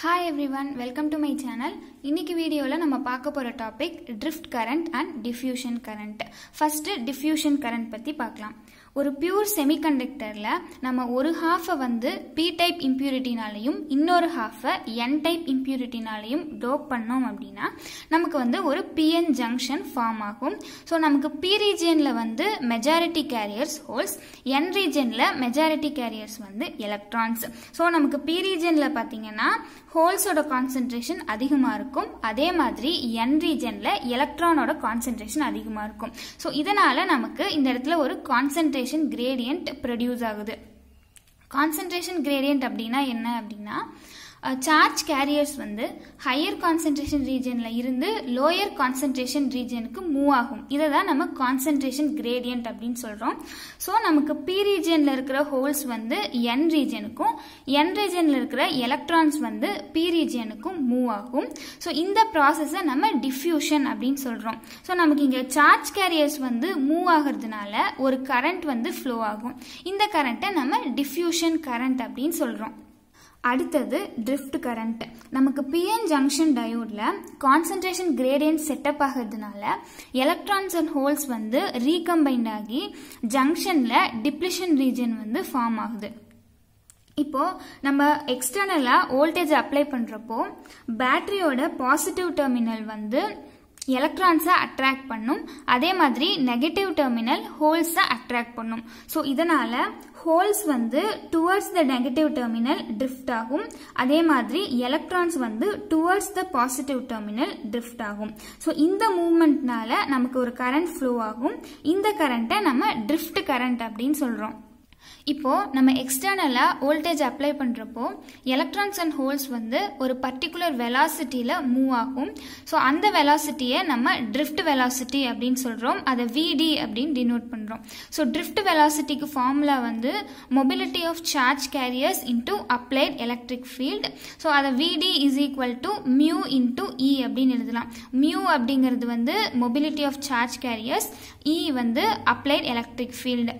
Hi everyone welcome to my channel இன்னைக்கு வீடியோவில் நம்ம பார்க்க போகிற topic drift current and diffusion current first diffusion current பற்றி பார்க்கலாம். ஒரு பியூர் செமிகண்டக்டரில் நம்ம ஒரு ஹாஃபை வந்து பி டைப் இம்ப்யூரிட்டினாலையும் இன்னொரு ஹாஃபை என் டைப் இம்ப்யூரிட்டினாலையும் டோப் பண்ணோம் அப்படின்னா நமக்கு வந்து ஒரு பிஎன் ஜங்ஷன் ஃபார்ம் ஆகும். ஸோ நமக்கு பி ரீஜியனில் வந்து மெஜாரிட்டி கேரியர்ஸ் ஹோல்ஸ் என் ரீஜனில் மெஜாரிட்டி கேரியர்ஸ் வந்து எலக்ட்ரான்ஸ் ஸோ நமக்கு பி ரீஜனில் பார்த்தீங்கன்னா ஹோல்ஸோட கான்சென்ட்ரேஷன் அதிகமாக இருக்கும். அதே மாதிரி என் ரீஜனில் எலக்ட்ரானோட கான்சென்ட்ரேஷன் அதிகமாக இருக்கும். ஸோ இதனால் நமக்கு இந்த இடத்துல ஒரு கான்சென்ட்ரேஷன் கிரேடியன்ட் ப்ரொடியூஸ் ஆகுது. கான்சென்ட்ரேஷன் கிரேடியன்ட் அப்படின்னா என்ன அப்படின்னா சார்ஜ் கேரியர்ஸ் வந்து ஹையர் கான்சென்ட்ரேஷன் ரீஜனில் இருந்து லோயர் கான்சென்ட்ரேஷன் ரீஜனுக்கு மூவ் ஆகும். இதை தான் நம்ம கான்சென்ட்ரேஷன் கிரேடியன்ட் அப்படின்னு சொல்கிறோம் ஸோ நமக்கு பி ரீஜனில் இருக்கிற ஹோல்ஸ் வந்து என் ரீஜனுக்கும் என் ரீஜனில் இருக்கிற எலக்ட்ரான்ஸ் வந்து பி ரீஜனுக்கும் மூவ் ஆகும். ஸோ இந்த ப்ராசஸை நம்ம டிஃப்யூஷன் அப்படின்னு சொல்கிறோம் ஸோ நமக்கு இங்கே சார்ஜ் கேரியர்ஸ் வந்து மூவ் ஆகிறதுனால ஒரு கரண்ட் வந்து ஃப்ளோ ஆகும். இந்த கரண்ட்டை நம்ம டிஃப்யூஷன் கரண்ட் அப்படின்னு சொல்கிறோம் அடுத்தது ட்ரிஃப்ட் கரண்ட் நமக்கு பிஎன் ஜங்ஷன் டயோடில் கான்சன்ட்ரேஷன் கிரேடியன்ட் செட்டப் ஆகிறதுனால எலக்ட்ரான்ஸ் அண்ட் ஹோல்ஸ் வந்து ரீகம்பைண்ட் ஆகி ஜங்ஷனில் டிப்ளிஷன் ரீஜன் வந்து ஃபார்ம் ஆகுது. இப்போ நம்ம எக்ஸ்டர்னலாக வோல்டேஜ் அப்ளை பண்ணுறப்போ பேட்டரியோட பாசிட்டிவ் டெர்மினல் வந்து எலக்ட்ரான்ஸை அட்ராக்ட் பண்ணும். அதே மாதிரி நெகட்டிவ் டெர்மினல் ஹோல்ஸை அட்ராக்ட் பண்ணும். ஸோ இதனால் ஹோல்ஸ் வந்து towards the negative terminal drift ஆகும். அதே மாதிரி எலக்ட்ரான்ஸ் வந்து towards the positive terminal drift ஆகும். ஸோ இந்த மூமெண்ட்னால நமக்கு ஒரு கரண்ட் ஃப்ளோ ஆகும். இந்த கரண்ட்டை நம்ம ட்ரிஃப்ட் கரண்ட் அப்படின்னு சொல்கிறோம் இப்போது நம்ம எக்ஸ்டர்னலாக வோல்டேஜ் அப்ளை பண்ணுறப்போ எலக்ட்ரான்ஸ் அண்ட் ஹோல்ஸ் வந்து ஒரு பர்டிகுலர் வெலாசிட்டியில் மூவ் ஆகும். ஸோ அந்த வெலாசிட்டியை நம்ம ட்ரிஃப்ட் வெலாசிட்டி அப்படின்னு சொல்கிறோம் அதை விடி அப்படின்னு டினோட் பண்ணுறோம் ஸோ ட்ரிஃப்ட் வெலாசிட்டிக்கு ஃபார்முலா வந்து mobility of charge carriers into applied electric field so அதை VD is equal to mu into E அப்படின்னு எழுதலாம். மியூ அப்படிங்கிறது வந்து mobility of charge carriers E வந்து அப்ளைட் எலக்ட்ரிக் ஃபீல்டு